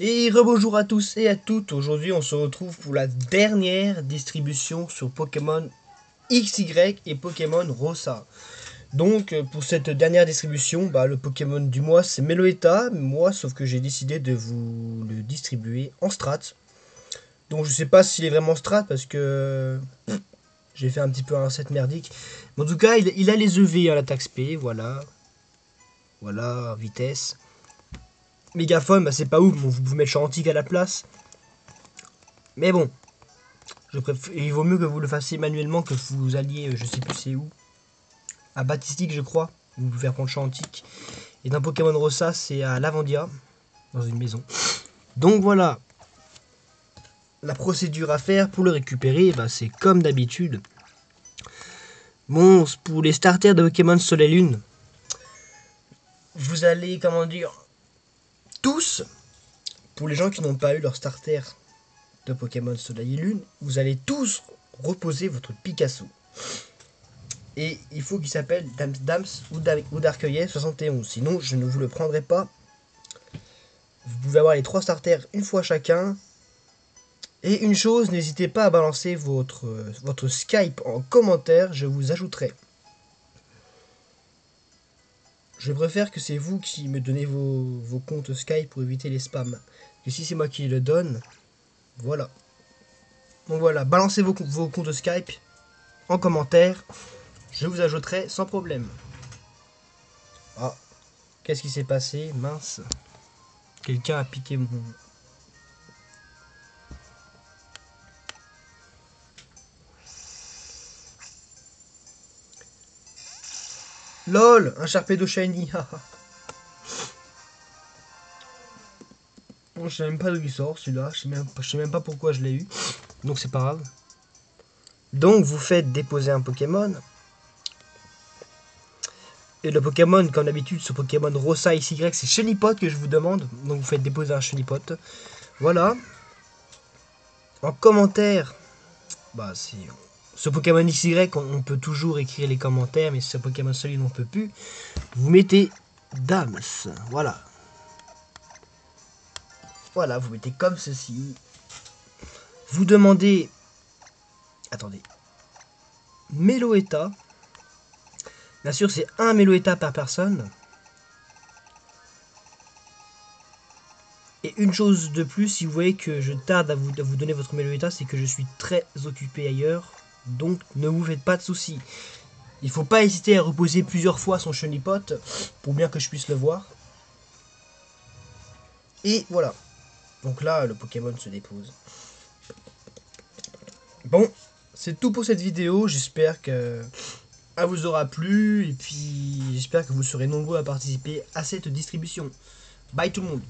Et rebonjour à tous et à toutes. Aujourd'hui, on se retrouve pour la dernière distribution sur Pokémon XY et Pokémon Rosa. Donc, pour cette dernière distribution, bah, le Pokémon du mois c'est Meloetta. Moi, sauf que j'ai décidé de vous le distribuer en strat. Donc, je sais pas s'il est vraiment strat parce que j'ai fait un petit peu un set merdique. Mais en tout cas, il, a les EV à l'attaque SP. Voilà. Voilà, vitesse. Mégaphone, bah c'est pas ouf, vous pouvez mettre Chantique à la place. Mais bon, je il vaut mieux que vous le fassiez manuellement que vous alliez, euh, je sais plus c'est où, à Batistique je crois, vous pouvez faire prendre Chantique. Et dans Pokémon Rosa, c'est à Lavandia, dans une maison. Donc voilà, la procédure à faire pour le récupérer, bah, c'est comme d'habitude. Bon, pour les starters de Pokémon Soleil Lune, vous allez, comment dire, tous, pour les gens qui n'ont pas eu leur starter de Pokémon Soleil et Lune, vous allez tous reposer votre Picasso. Et il faut qu'il s'appelle Dams ou, ou 71. Sinon, je ne vous le prendrai pas. Vous pouvez avoir les trois starters une fois chacun. Et une chose, n'hésitez pas à balancer votre, votre Skype en commentaire. Je vous ajouterai. Je préfère que c'est vous qui me donnez vos, comptes Skype pour éviter les spams. Et si c'est moi qui le donne, voilà. Donc voilà, balancez vos, vos comptes Skype en commentaire. Je vous ajouterai sans problème. Ah, qu'est-ce qui s'est passé? Mince. Quelqu'un a piqué mon, LOL Un Sharpedo Shiny bon, Je sais même pas d'où il sort celui-là. Je même, sais même pas pourquoi je l'ai eu. Donc c'est pas grave. Donc vous faites déposer un Pokémon. Et le Pokémon, comme d'habitude, ce Pokémon Rosa XY, c'est Chenipot que je vous demande. Donc vous faites déposer un Chenipot. Voilà. En commentaire, bah c'est ce Pokémon XY, on, peut toujours écrire les commentaires, mais ce Pokémon solide, on peut plus. Vous mettez Dams. Voilà. Voilà, vous mettez comme ceci. Vous demandez... Attendez. Meloetta. Bien sûr, c'est un Meloetta par personne. Et une chose de plus, si vous voyez que je tarde à vous, donner votre Meloetta, c'est que je suis très occupé ailleurs. Donc ne vous faites pas de soucis. Il faut pas hésiter à reposer plusieurs fois son chenipot pour bien que je puisse le voir. Et voilà. Donc là, le Pokémon se dépose. Bon, c'est tout pour cette vidéo. J'espère que elle vous aura plu. Et puis, j'espère que vous serez nombreux à participer à cette distribution. Bye tout le monde